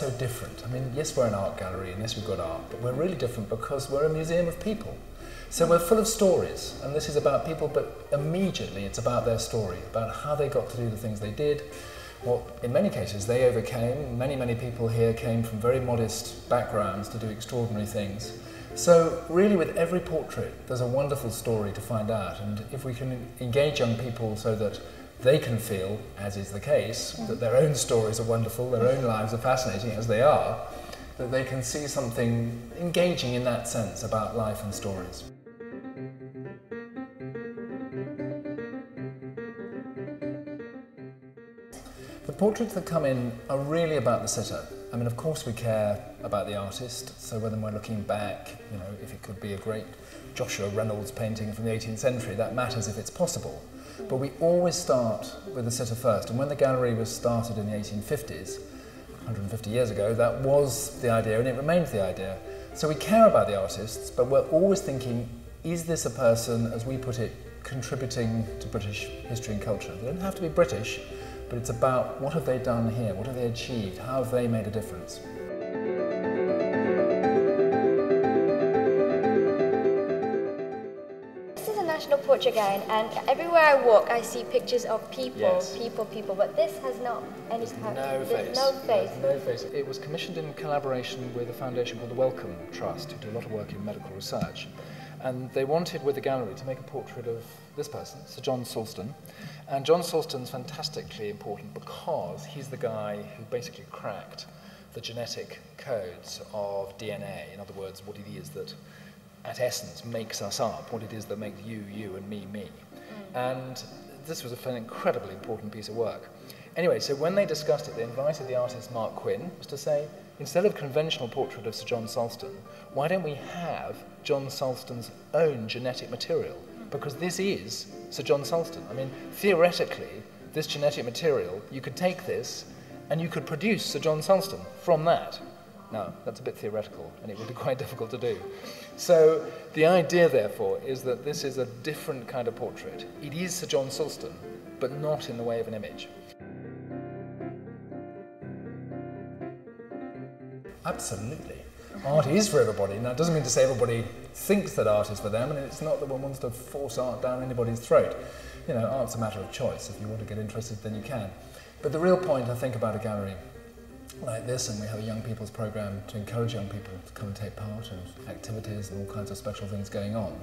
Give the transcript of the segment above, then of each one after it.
so different, I mean, yes, we're an art gallery and yes, we've got art, but we're really different because we're a museum of people. So we're full of stories, and this is about people, but immediately it's about their story, about how they got to do the things they did, what in many cases they overcame. Many, many people here came from very modest backgrounds to do extraordinary things. So really with every portrait, there's a wonderful story to find out, and if we can engage young people so that they can feel, as is the case, mm. that their own stories are wonderful, their own lives are fascinating as they are, that they can see something engaging in that sense about life and stories. The portraits that come in are really about the sitter. I mean, of course, we care about the artist, so whether we're looking back, you know, if it could be a great Joshua Reynolds painting from the 18th century, that matters if it's possible. But we always start with the sitter first, and when the gallery was started in the 1850s, 150 years ago, that was the idea, and it remains the idea. So we care about the artists, but we're always thinking, is this a person, as we put it, contributing to British history and culture? They don't have to be British, but it's about what have they done here, what have they achieved, how have they made a difference. This is a National Portrait Gallery, and everywhere I walk, I see pictures of people, Yes. people, people. But this has not any type. No face. No face. No face. It was commissioned in collaboration with a foundation called the Wellcome Trust, who do a lot of work in medical research. And they wanted, with the gallery, to make a portrait of this person, Sir John Sulston. And John Sulston's fantastically important because he's the guy who basically cracked the genetic codes of DNA. In other words, what it is that, at essence, makes us up, what it is that makes you, you, and me, me. And this was an incredibly important piece of work. Anyway, so when they discussed it, they invited the artist Marc Quinn to say, instead of conventional portrait of Sir John Sulston, why don't we have John Sulston's own genetic material? Because this is Sir John Sulston. I mean, theoretically, this genetic material, you could take this and you could produce Sir John Sulston from that. Now, that's a bit theoretical, and it would be quite difficult to do. So, the idea, therefore, is that this is a different kind of portrait. It is Sir John Sulston, but not in the way of an image. Absolutely. Art is for everybody. Now, it doesn't mean to say everybody thinks that art is for them, and it's not that one wants to force art down anybody's throat. You know, art's a matter of choice. If you want to get interested, then you can. But the real point, I think, about a gallery like this, and we have a young people's program to encourage young people to come and take part and activities and all kinds of special things going on,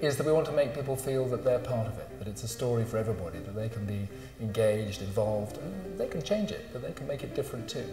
is that we want to make people feel that they're part of it, that it's a story for everybody, that they can be engaged, involved, and they can change it, that they can make it different too.